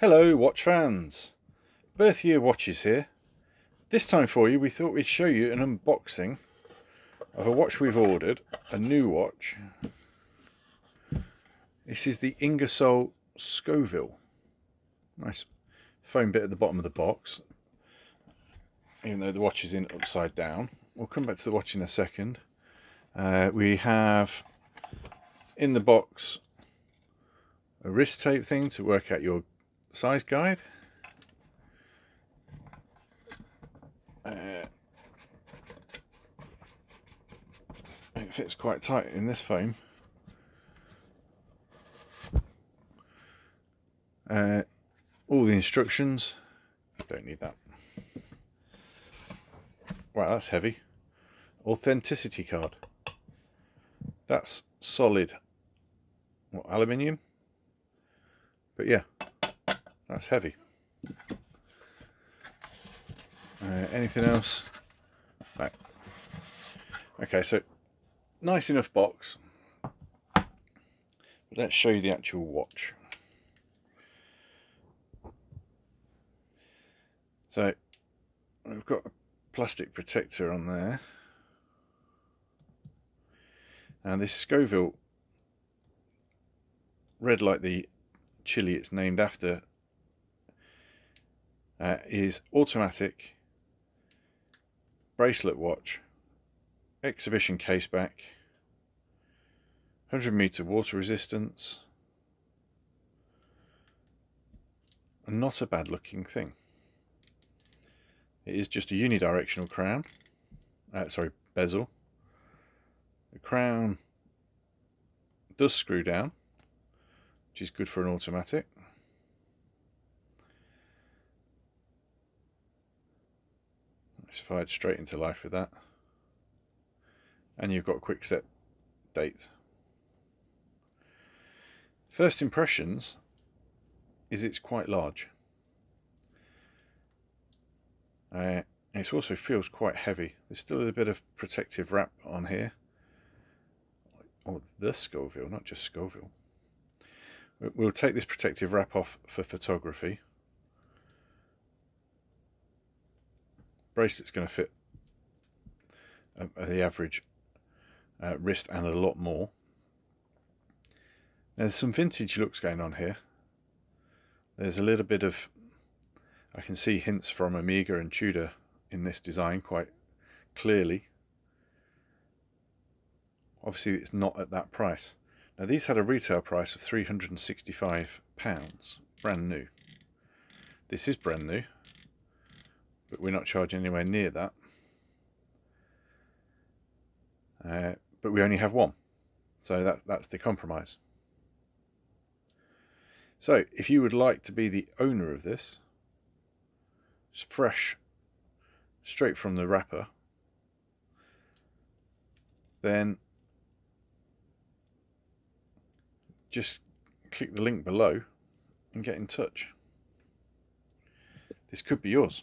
Hello watch fans, Birth Year Watches here. This time for you we thought we'd show you an unboxing of a watch we've ordered, a new watch. This is the Ingersoll Scovill. Nice foam bit at the bottom of the box, even though the watch is in upside down. We'll come back to the watch in a second. Uh, we have in the box a wrist tape thing to work out your size guide. Uh, it fits quite tight in this foam. Uh, all the instructions. Don't need that. Wow, that's heavy. Authenticity card. That's solid. What, aluminium? But yeah, that's heavy. Uh, anything else? No. Okay, so nice enough box. But let's show you the actual watch. So we've got a plastic protector on there. And this Scovill, red like the chili it's named after, uh, is automatic bracelet watch, exhibition case back, 100 meter water resistance, and not a bad looking thing. It is just a unidirectional crown, uh, sorry, bezel. The crown does screw down, which is good for an automatic. Straight into life with that. And you've got quick set date. First impressions is it's quite large. Uh, it also feels quite heavy. There's still a bit of protective wrap on here. Oh, the Scovill, not just Scovill. We'll take this protective wrap off for photography. Bracelet's going to fit uh, the average uh, wrist and a lot more. There's some vintage looks going on here. There's a little bit of I can see hints from Omega and Tudor in this design quite clearly. Obviously it's not at that price. Now these had a retail price of £365, brand new. This is brand new, but we're not charging anywhere near that. Uh, but we only have one, so that, that's the compromise. So if you would like to be the owner of this, it's fresh, straight from the wrapper. Then just click the link below and get in touch. This could be yours.